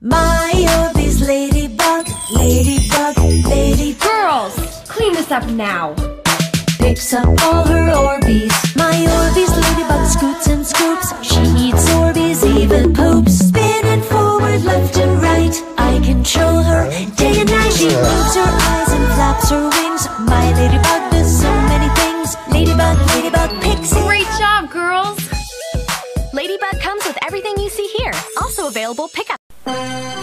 My Orbeez ladybug, ladybug, ladybug Girls, clean this up now. picks up all her Orbeez. My Orbeez ladybug scoots and scoops. She eats Orbeez, even poops. Spinning forward, left and right. I control her day and night. She moves her eyes and flaps her wings. My ladybug does so many things. Ladybug, ladybug, pixie. Great job, girls. Ladybug comes with everything you see here. Also available pickup Bye.